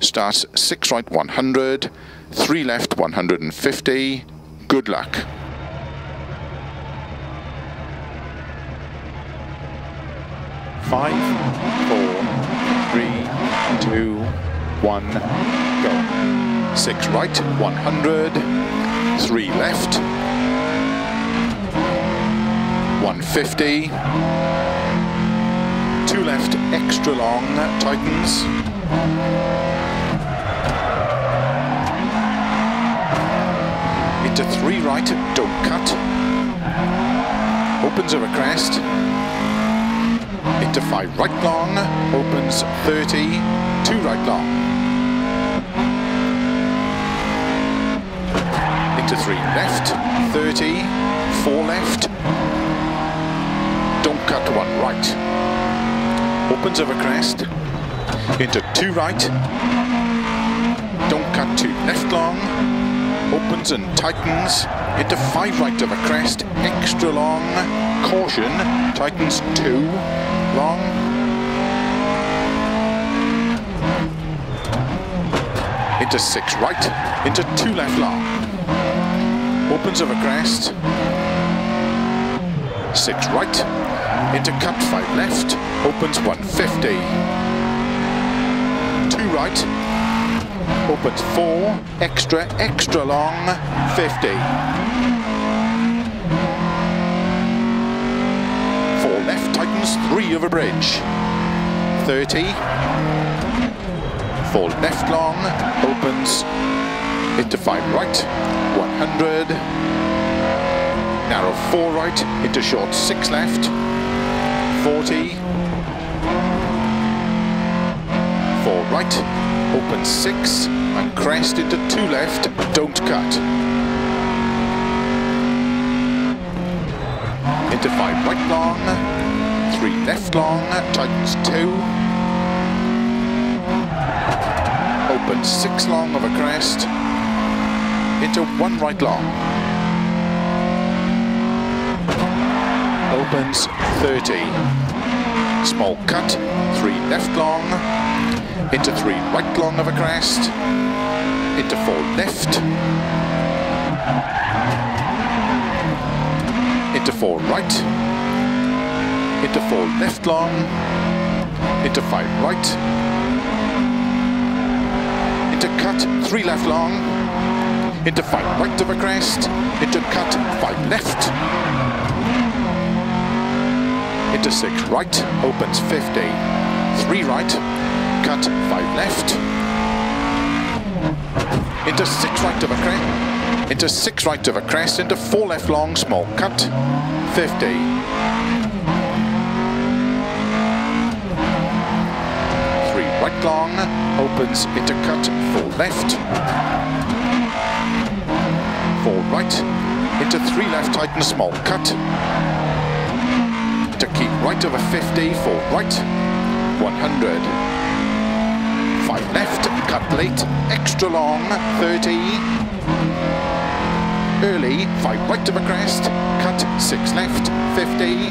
starts 6 right 100, 3 left 150. Good luck. Five, four, three, two, one, go. Six right, 100, three left, 150, two left, extra long, tightens. Into three right, don't cut. Opens over crest. Into five right long, opens 30, two right long. Into three left, 30, four left. Don't cut one right. Opens over crest. Into two right. Don't cut two left long. Opens and tightens. Into five right over crest. Extra long. Caution. Tightens two long. Into six right. Into two left long. Opens of a crest. Six right. Into cut five left. Opens 150. Two right. Opens four. Extra, extra long. 50. Four left tightens three over bridge. 30. Four left long. Opens into five right. 100. Narrow four right. Into short six left. 40. Four right, open six, and crest into two left, don't cut. Into five right long, three left long, tightens two. Open six long of a crest, into one right long. opens 30. Small cut, three left long, into three right long of a crest, into four left, into four right, into four left long, into five right, into cut, three left long, into five right of a crest, into cut, five left, into six right, opens 50, three right, cut five left, into six right of a crest, into six right of a crest, into four left long, small cut, 50. Three right long, opens into cut, four left, four right, into three left, tighten small cut, keep right over 50, four right, 100. Five left, cut late, extra long, 30. Early, five right of a crest, cut six left, 50.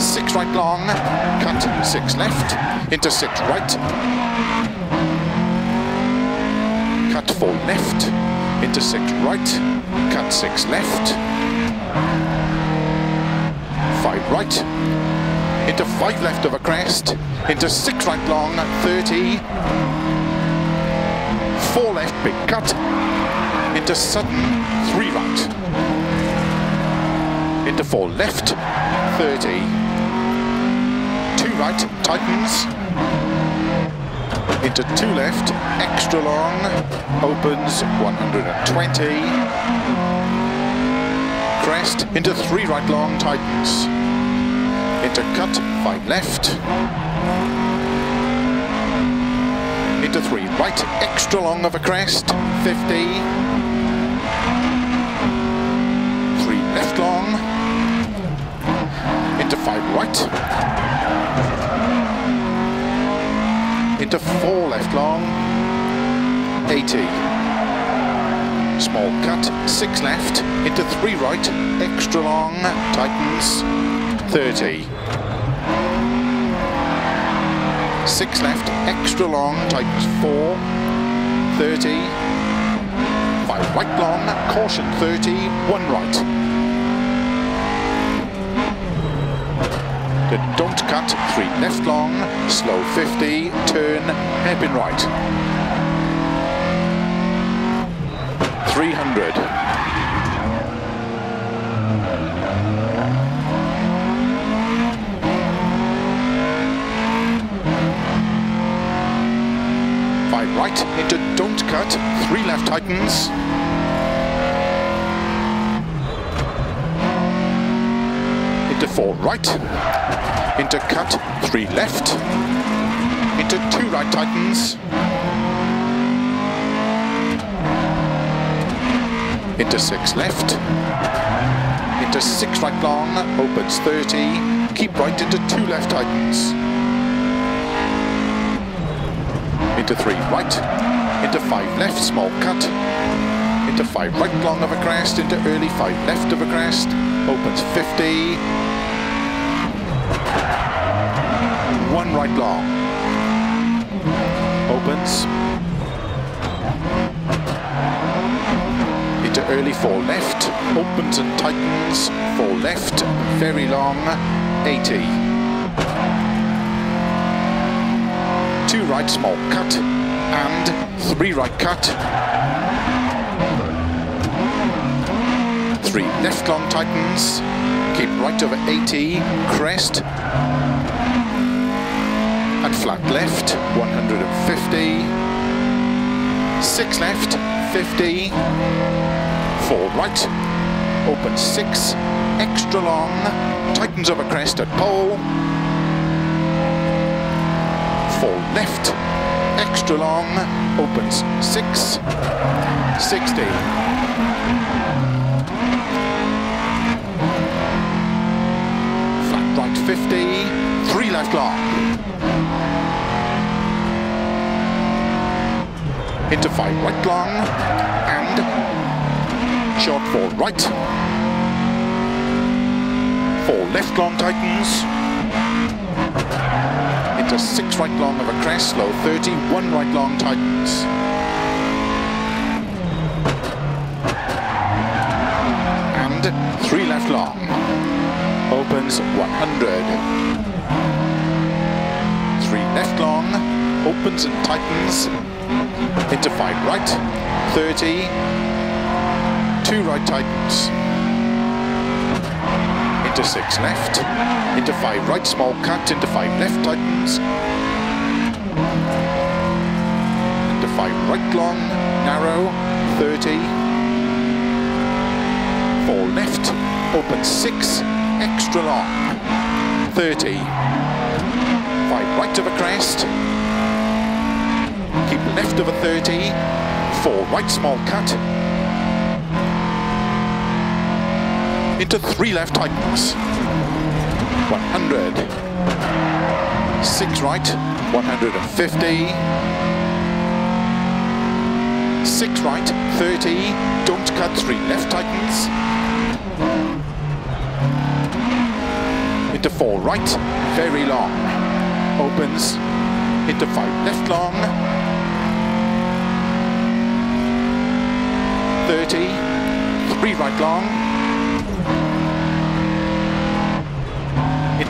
Six right long, cut six left, into six right. Cut four left, into six right, cut six left five right, into five left of a crest, into six right long, 30, four left, big cut, into sudden, three right, into four left, 30, two right, tightens, into two left, extra long, opens 120, crest, into three right long, tightens. Into cut, five left. Into three right, extra long of a crest, 50. Three left long. Into five right. Into four left long, 80 small cut, six left, into three right, extra long, tightens, 30. six left, extra long, tightens four, 30, five right long, caution 30, one right. The don't cut, three left long, slow 50, turn, hairpin right. 300. Five right into don't cut, three left tightens. Into four right, into cut, three left, into two right tightens. Into six left, into six right long, opens 30, keep right into two left tightens. into three right, into five left, small cut, into five right long of a crest, into early five left of a crest, opens 50, one right long, opens, four left, opens and tightens, four left, very long, 80. two right small cut and three right cut. Three left long tightens, keep right over 80, crest, and flat left, 150, six left, 50, four right, open six, extra long, tightens over crest at pole, four left, extra long, opens six, 60. Flat right 50, three left long. Into five right long, and short four right. Four left long tightens, into six right long of a crest, low 30, one right long tightens. And three left long, opens 100. Three left long, opens and tightens, into five right, 30, two right tightens into six left, into five right, small cut, into five left, tightens, into five right long, narrow, 30, four left, open six, extra long, 30, five right of a crest, keep left of a 30, four right small cut, into three left tightens. 100. Six right, 150. Six right, 30. Don't cut three left tightens. Into four right, very long. Opens into five left long. 30. Three right long.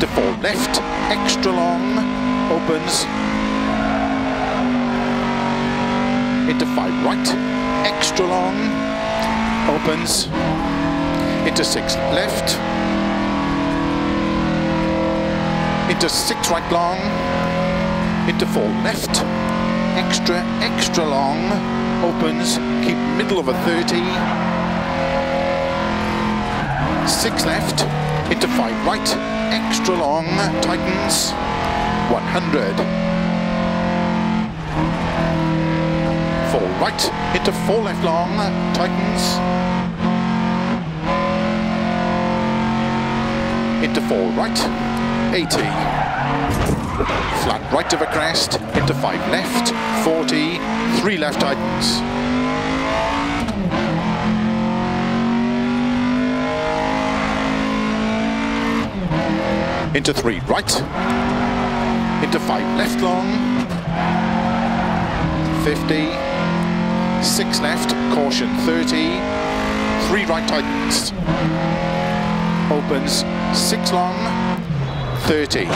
Into four left, extra long, opens, into five right, extra long, opens, into six left, into six right long, into four left, extra, extra long, opens, keep middle of a 30, six left, into five right, extra long, tightens 100. Four right, into four left long, tightens, into four right, 80. Flat right of a crest, into five left, 40, three left tightens. Into three right. into five left long, 50, six left, caution 30, three right tightens, opens. Six long, 30,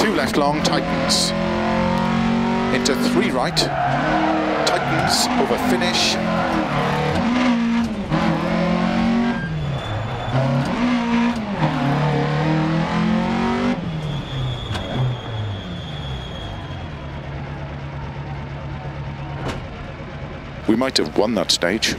two left long tightens, into three right, tightens over finish, We might have won that stage.